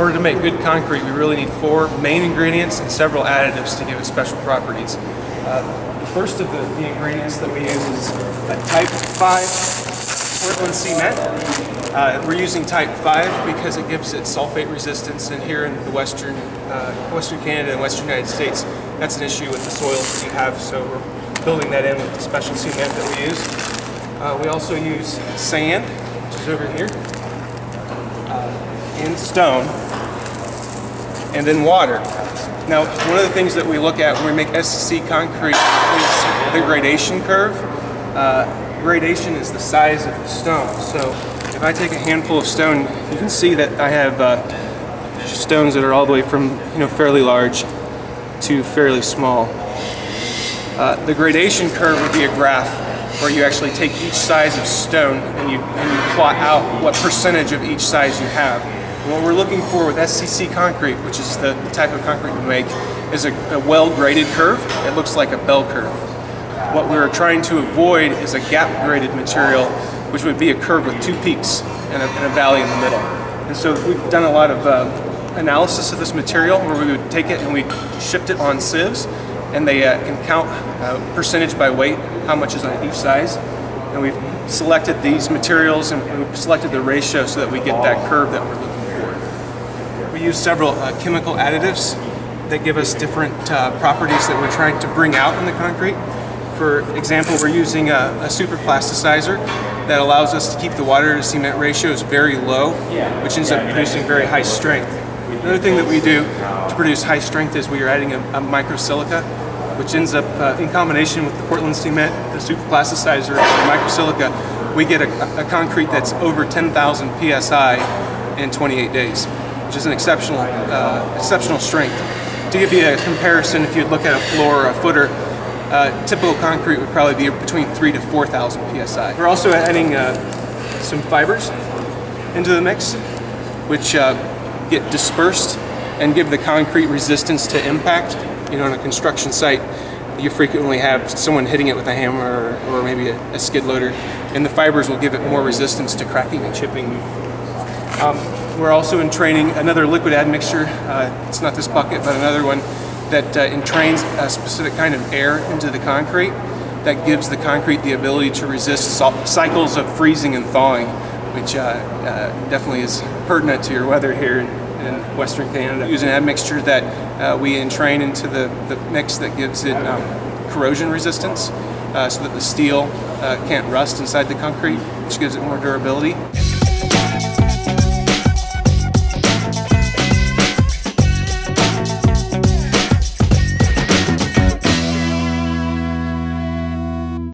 order to make good concrete, we really need four main ingredients and several additives to give it special properties. Uh, the first of the, the, ingredients that we use is a type 5 Portland cement. Uh, we're using type 5 because it gives it sulfate resistance and here in the western, uh, western Canada and western United States that's an issue with the soils that we have so we're building that in with the special cement that we use. Uh, we also use sand, which is over here, and stone, and then water. Now, one of the things that we look at when we make SCC concrete is the gradation curve. Uh, gradation is the size of the stone. So if I take a handful of stone, you can see that I have uh, stones that are all the way from you know fairly large to fairly small. Uh, the gradation curve would be a graph where you actually take each size of stone and you, and you plot out what percentage of each size you have. And what we're looking for with SCC concrete, which is the, the type of concrete we make, is a, a well-graded curve. It looks like a bell curve. What we're trying to avoid is a gap-graded material, which would be a curve with two peaks and a, and a valley in the middle. And so we've done a lot of uh, analysis of this material where we would take it and we shift it on sieves and they uh, can count uh, percentage by weight, how much is on each size. And we've selected these materials and we've selected the ratio so that we get that curve that we're looking for. We use several uh, chemical additives that give us different uh, properties that we're trying to bring out in the concrete. For example, we're using a, a super plasticizer that allows us to keep the water to cement ratios very low, which ends up producing very high strength. Another thing that we do to produce high strength is we are adding a, a microsilica, which ends up uh, in combination with the Portland cement, the super plasticizer, and the microsilica, we get a, a concrete that's over 10,000 psi in 28 days, which is an exceptional, uh, exceptional strength. To give you a comparison, if you look at a floor or a footer, uh, typical concrete would probably be between three to 4,000 psi. We're also adding uh, some fibers into the mix, which uh, get dispersed and give the concrete resistance to impact. You know, on a construction site, you frequently have someone hitting it with a hammer or, or maybe a, a, skid loader, and the fibers will give it more resistance to cracking and chipping. Um, we're also entraining another liquid admixture. Uh, it's not this bucket, but another one that uh, entrains a specific kind of air into the concrete that gives the concrete the ability to resist cycles of freezing and thawing which uh, uh, definitely is pertinent to your weather here in, in Western Canada. Use an admixture that uh, we entrain into the, the mix that gives it um, corrosion resistance uh, so that the steel can't rust inside the concrete, which gives it more durability.